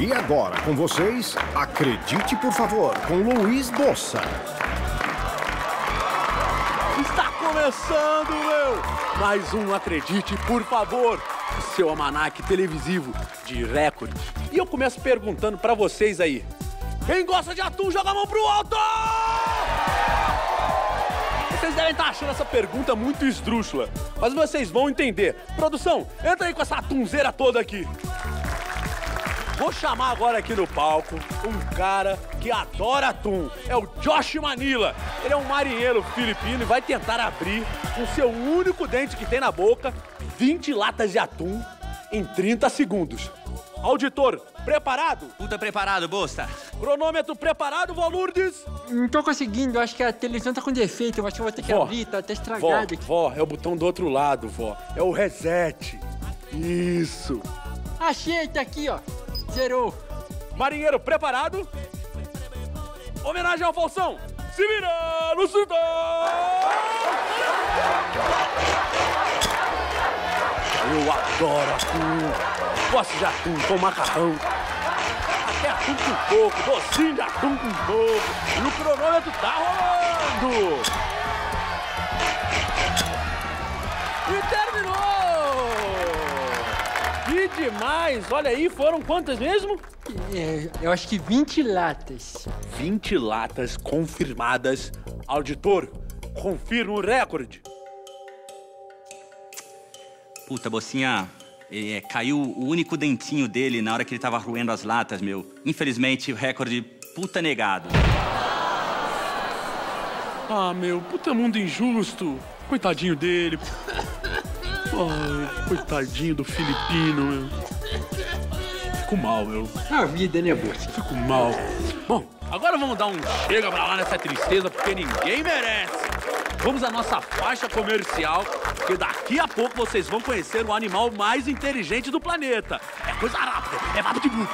E agora, com vocês, acredite, por favor, com Luiz Bossa. Está começando, meu! Mais um Acredite, por favor, seu almanaque televisivo de recorde. E eu começo perguntando pra vocês aí. Quem gosta de atum, joga a mão pro alto! Vocês devem estar achando essa pergunta muito esdrúxula, mas vocês vão entender. Produção, entra aí com essa atunzeira toda aqui. Vou chamar agora aqui no palco um cara que adora atum. É o Josh Manila. Ele é um marinheiro filipino e vai tentar abrir com seu único dente que tem na boca 20 latas de atum em 30 segundos. Auditor, preparado? Puta preparado, bosta. Cronômetro preparado, Valurdes? Não tô conseguindo, acho que a televisão tá com defeito, eu acho que eu vou ter que Vó, abrir, tá até Vó, estragado aqui. vó, é o botão do outro lado, vó. É o reset. Isso. Achei, tá aqui, ó. Zerou. Marinheiro preparado? Homenagem ao Falsão. Se vira no! Eu adoro atum. Gosto de atum com macarrão. Até atum com coco, docinho de atum com coco. E o cronômetro tá rolando. Que demais! Olha aí, foram quantas mesmo? É, eu acho que 20 latas. 20 latas confirmadas. Auditor, confirma o recorde. Puta, Bocinha, é, caiu o único dentinho dele na hora que ele tava roendo as latas, meu. Infelizmente, o recorde puta negado. Ah, meu, puta mundo injusto. Coitadinho dele. Ai, coitadinho do filipino, meu. Fico mal, meu. A vida, né, Bolsa? Fico mal. Bom, agora vamos dar um chega pra lá nessa tristeza, porque ninguém merece. Vamos à nossa faixa comercial, porque daqui a pouco vocês vão conhecer o animal mais inteligente do planeta. É coisa rápida, é rápido.